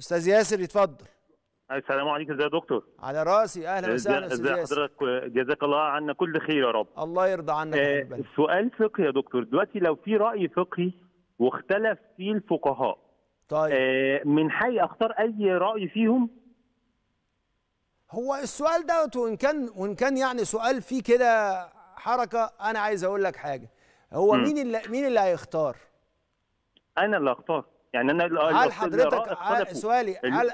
أستاذ ياسر يتفضل السلام عليكم ازي يا دكتور. على رأسي أهلا وسهلا أستاذ ياسر. حضرتك جزاك الله عنا كل خير يا رب. الله يرضى عنك يا آه،. سؤال فقهي يا دكتور. دلوقتي لو في رأي فقهي واختلف فيه الفقهاء طيب. آه، من حي أختار أي رأي فيهم؟ هو السؤال دوت وإن كان وإن كان يعني سؤال فيه كده حركة أنا عايز أقول لك حاجة. هو. مين اللي مين اللي هيختار؟ أنا اللي اختار يعني أنا هل حضرتك أختلفوا. سؤالي ال- هل.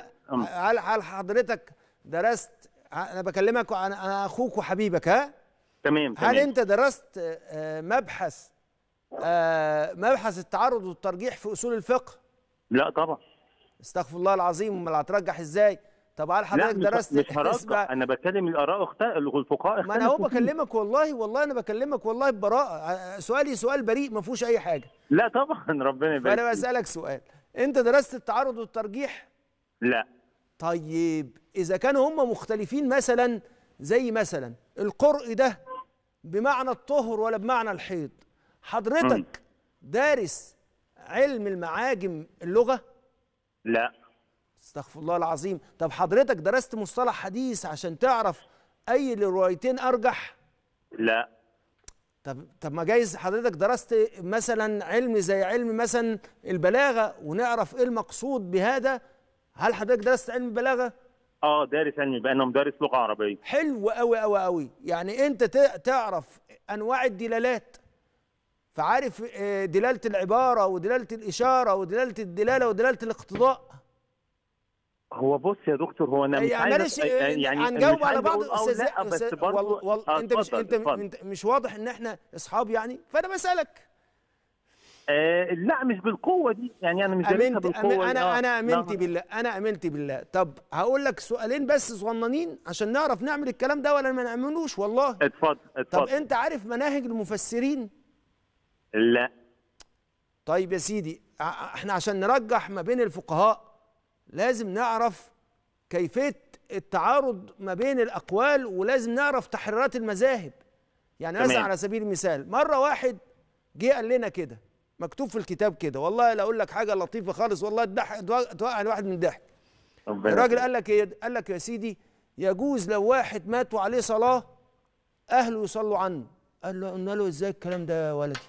هل هل حضرتك درست أنا بكلمك أنا أخوك وحبيبك ها؟ تمام هل تمام. أنت درست آه، مبحث آه، مبحث التعرض والترجيح في أصول الفقه؟ لا طبعا. استغفر الله العظيم امال هترجح إزاي؟ طب هل حضرتك درست مش هرجع أنا بتكلم الآراء اختلف الفقهاء ما أنا هو اختلفوا. بكلمك والله والله أنا بكلمك والله ببراءة. آه، سؤالي سؤال بريء ما فيهوش أي حاجة. لا طبعا ربنا يبارك فانا. بسألك سؤال. انت درست التعرض والترجيح؟ لا. طيب إذا كانوا هم مختلفين مثلا زي مثلا القرء ده بمعنى الطهر ولا بمعنى الحيض؟ حضرتك دارس علم المعاجم اللغة؟ لا. استغفر الله العظيم. طب حضرتك درست مصطلح حديث عشان تعرف أي الروايتين أرجح؟ لا. طب طب ما جايز حضرتك درست مثلا علم زي علم مثلا البلاغة ونعرف إيه المقصود بهذا؟ هل حضرتك درست علم البلاغة؟ آه دارس علمي بقى أنا مدرس لغة عربية. حلو قوي قوي قوي يعني أنت تع- تعرف أنواع الدلالات. فعارف آه، دلالة العبارة ودلالة الإشارة ودلالة الدلالة ودلالة الاقتضاء. هو بص يا دكتور هو أنا مش يعني أ- يعني هنجاوب على بعض آه أستاذ بس برضه وال- وال- آه، أنت مش أنت. أنت مش واضح إن إحنا أصحاب يعني فأنا بسألك آه لا مش بالقوة دي يعني أنا مش أمنت بالقوة. أنا آه، أنا أمنت. بالله أنا أمنت بالله طب هقول لك سؤالين بس صغننين عشان نعرف نعمل الكلام ده ولا ما نعملوش والله اتفضل طب اتفضل أنت عارف مناهج المفسرين لا طيب يا سيدي إحنا عشان نرجح ما بين الفقهاء لازم نعرف كيفية التعارض ما بين الأقوال ولازم نعرف تحريرات المذاهب. يعني مثلا. على سبيل المثال مرة واحد جه قال لنا كده مكتوب في الكتاب كده والله لا أقول لك حاجة لطيفة خالص والله تضحك توقع الواحد من الضحك الراجل. قال لك إيه؟ قال لك يا سيدي يجوز لو واحد مات وعليه صلاة أهله يصلوا عنه. قال له قلنا له إزاي الكلام ده يا ولدي؟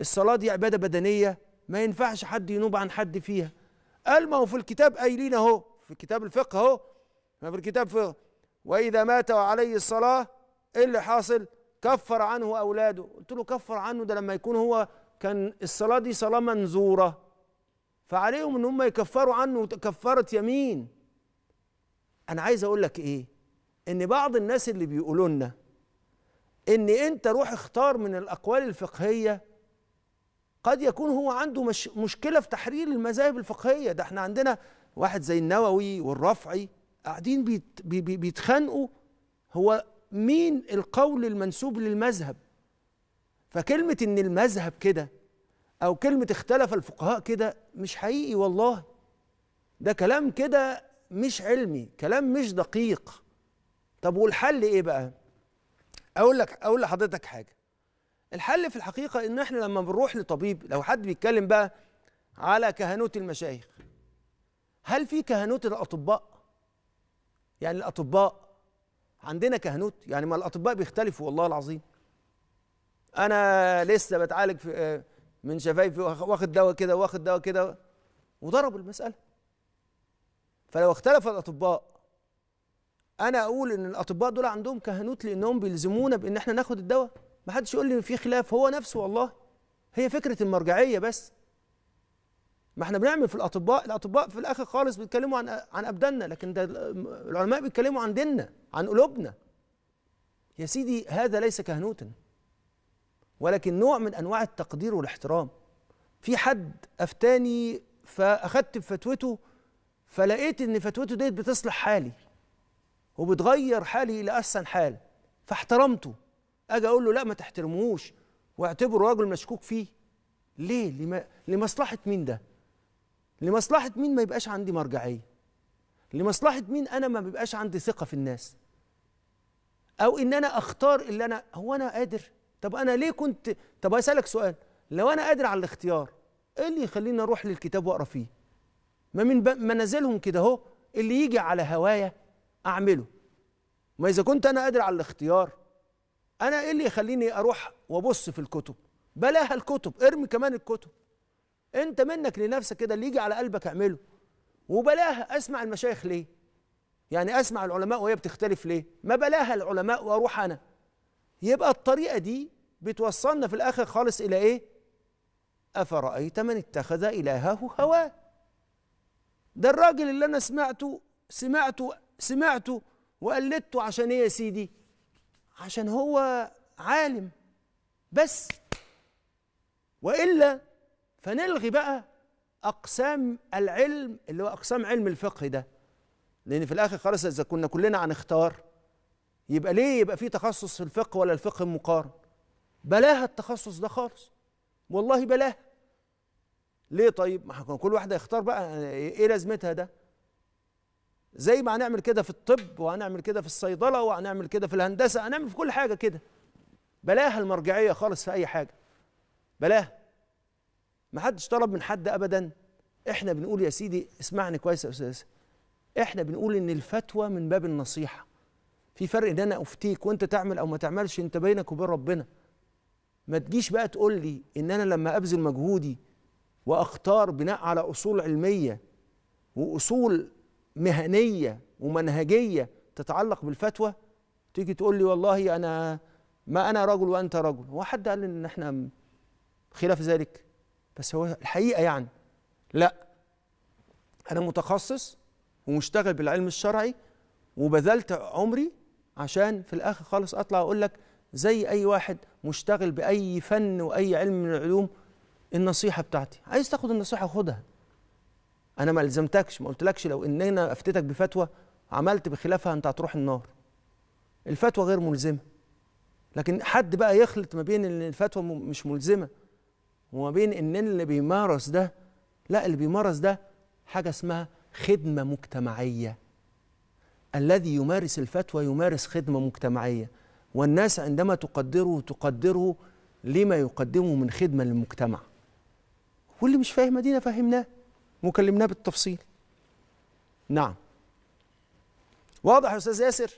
الصلاة دي عبادة بدنية ما ينفعش حد ينوب عن حد فيها. قال ما هو في الكتاب قايلين اهو في كتاب الفقه اهو ما في الكتاب فقه. وإذا مات وعليه الصلاة إيه اللي حاصل؟ كفر عنه أولاده. قلت له كفر عنه؟ ده لما يكون هو كان الصلاة دي صلاة منذورة فعليهم إن هم يكفروا عنه كفارة يمين. أنا عايز أقول لك إيه؟ إن بعض الناس اللي بيقولوا لنا إن أنت روح اختار من الأقوال الفقهية قد يكون هو عنده مش مشكلة في تحرير المذاهب الفقهية. ده إحنا عندنا واحد زي النووي والرفعي قاعدين بيت بي بي بيتخانقوا هو مين القول المنسوب للمذهب. فكلمة إن المذهب كده أو كلمة اختلف الفقهاء كده مش حقيقي والله. ده كلام كده مش علمي كلام مش دقيق. طب والحل إيه بقى؟ أقول لك أقول لحضرتك حاجة. الحل في الحقيقة إن إحنا لما بنروح لطبيب لو حد بيتكلم بقى على كهنوت المشايخ هل في كهنوت الأطباء؟ يعني الأطباء عندنا كهنوت؟ يعني ما الأطباء بيختلفوا والله العظيم. أنا لسه بتعالج في من شفايفي واخد دواء كده واخد دواء كده وضربوا المسألة. فلو اختلف الأطباء أنا أقول إن الأطباء دول عندهم كهنوت لأنهم بيلزمونا بإن إحنا ناخد الدواء. ما حدش يقول لي في خلاف هو نفسه والله. هي فكرة المرجعية بس. ما إحنا بنعمل في الأطباء الأطباء في الآخر خالص بيتكلموا عن عن أبداننا لكن ده العلماء بيتكلموا عن ديننا عن قلوبنا. يا سيدي هذا ليس كهنوتا ولكن نوع من أنواع التقدير والاحترام. في حد أفتاني فأخدت بفتوته فلقيت إن فتوته ديت بتصلح حالي وبتغير حالي إلى أحسن حال فاحترمته. أجي أقول له لا ما تحترموش. واعتبره راجل مشكوك فيه. ليه؟ لما لمصلحة مين ده؟ لمصلحة مين ما يبقاش عندي مرجعية؟ لمصلحة مين أنا ما بيبقاش عندي ثقة في الناس؟ أو إن أنا أختار اللي أنا هو أنا قادر؟ طب أنا ليه كنت طب هسألك سؤال. لو أنا قادر على الاختيار إيه اللي يخليني أروح للكتاب وأقرأ فيه؟ ما من منازلهم كده أهو اللي يجي على هوايا أعمله. ما إذا كنت أنا قادر على الاختيار أنا إيه اللي يخليني أروح وأبص في الكتب؟ بلاها الكتب ارمي كمان الكتب. أنت منك لنفسك كده اللي يجي على قلبك اعمله. وبلاها أسمع المشايخ ليه؟ يعني أسمع العلماء وهي بتختلف ليه؟ ما بلاها العلماء وأروح أنا. يبقى الطريقة دي بتوصلنا في الآخر خالص إلى إيه؟ أفرأيت من اتخذ إلهه هواه؟ ده الراجل اللي أنا سمعته سمعته سمعته وقلدته عشان إيه يا سيدي؟ عشان هو عالم. بس وإلا فنلغي بقى أقسام العلم اللي هو أقسام علم الفقه ده. لأن في الآخر خالص إذا كنا كلنا هنختار يبقى ليه يبقى في تخصص في الفقه ولا الفقه المقارن؟ بلاها التخصص ده خالص. والله بلاها. ليه طيب؟ ما كل واحدة يختار بقى إيه لازمتها ده؟ زي ما هنعمل كده في الطب وهنعمل كده في الصيدلة وهنعمل كده في الهندسة هنعمل في كل حاجة كده. بلاها المرجعية خالص في أي حاجة. بلاها. ما حدش طلب من حد ابدا. إحنا بنقول يا سيدي اسمعني كويس يا أستاذ. إحنا بنقول إن الفتوى من باب النصيحة. في فرق إن أنا أفتيك وأنت تعمل أو ما تعملش أنت بينك وبين ربنا. ما تجيش بقى تقول لي إن أنا لما أبذل مجهودي وأختار بناء على أصول علمية وأصول مهنية ومنهجية تتعلق بالفتوى تيجي تقول لي والله أنا ما أنا رجل وأنت رجل. هو حد قال إن إحنا خلاف ذلك؟ بس هو الحقيقة يعني لا. أنا متخصص ومشتغل بالعلم الشرعي وبذلت عمري عشان في الآخر خالص أطلع أقول لك زي أي واحد مشتغل بأي فن وأي علم من العلوم النصيحة بتاعتي. عايز تاخد النصيحة خدها. أنا ما ألزمتكش ما قلتلكش لو إن أنا أفتتك بفتوى عملت بخلافها أنت هتروح النار. الفتوى غير ملزمة. لكن حد بقى يخلط ما بين إن الفتوى مش ملزمة وما بين إن اللي بيمارس ده لا اللي بيمارس ده حاجة اسمها خدمة مجتمعية. الذي يمارس الفتوى يمارس خدمة مجتمعية. والناس عندما تقدره تقدره لما يقدمه من خدمة للمجتمع. واللي مش فاهم ادينا فهمناه. وكلمناه بالتفصيل. نعم. واضح يا أستاذ ياسر؟